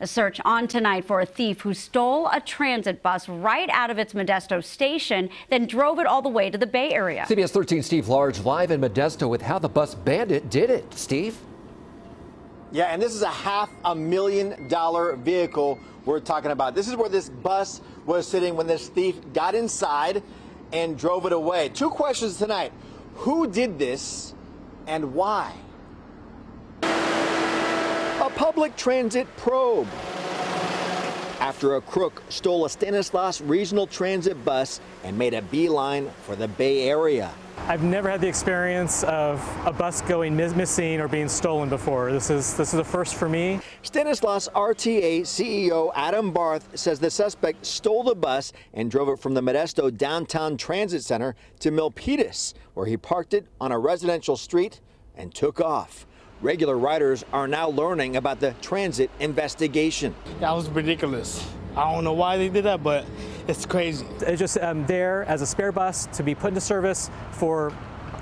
A search on tonight for a thief who stole a transit bus right out of its Modesto station, then drove it all the way to the Bay Area. CBS 13 Steve Large live in Modesto with how the bus bandit did it. Steve? Yeah, and this is a half a million dollar vehicle we're talking about. This is where this bus was sitting when this thief got inside and drove it away. Two questions tonight. Who did this and why? Public transit probe. After a crook stole a Stanislaus Regional Transit bus and made a beeline for the Bay Area. I've never had the experience of a bus going missing or being stolen before. This is this is a first for me. Stanislaus RTA CEO Adam Barth says the suspect stole the bus and drove it from the Modesto Downtown Transit Center to Milpitas, where he parked it on a residential street and took off. Regular riders are now learning about the transit investigation. That was ridiculous. I don't know why they did that, but it's crazy. It's just um, there as a spare bus to be put into service for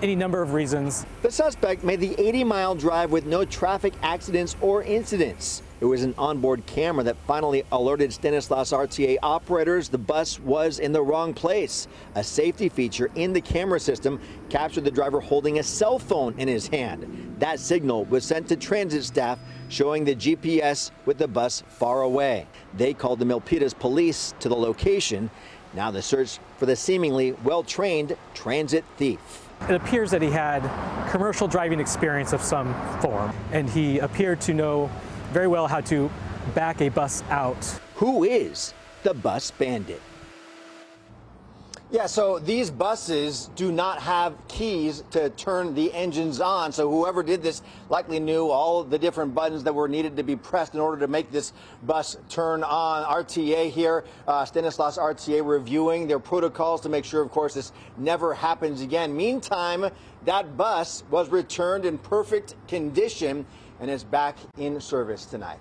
any number of reasons. The suspect made the 80 mile drive with no traffic accidents or incidents. It was an onboard camera that finally alerted Stanislaus RTA operators the bus was in the wrong place. A safety feature in the camera system captured the driver holding a cell phone in his hand. That signal was sent to transit staff showing the GPS with the bus far away. They called the Milpitas police to the location. Now the search for the seemingly well-trained transit thief. It appears that he had commercial driving experience of some form, and he appeared to know very well how to back a bus out. Who is the bus bandit? Yeah, so these buses do not have keys to turn the engines on. So whoever did this likely knew all the different buttons that were needed to be pressed in order to make this bus turn on. RTA here, uh, Stanislaus RTA reviewing their protocols to make sure, of course, this never happens again. Meantime, that bus was returned in perfect condition and is back in service tonight.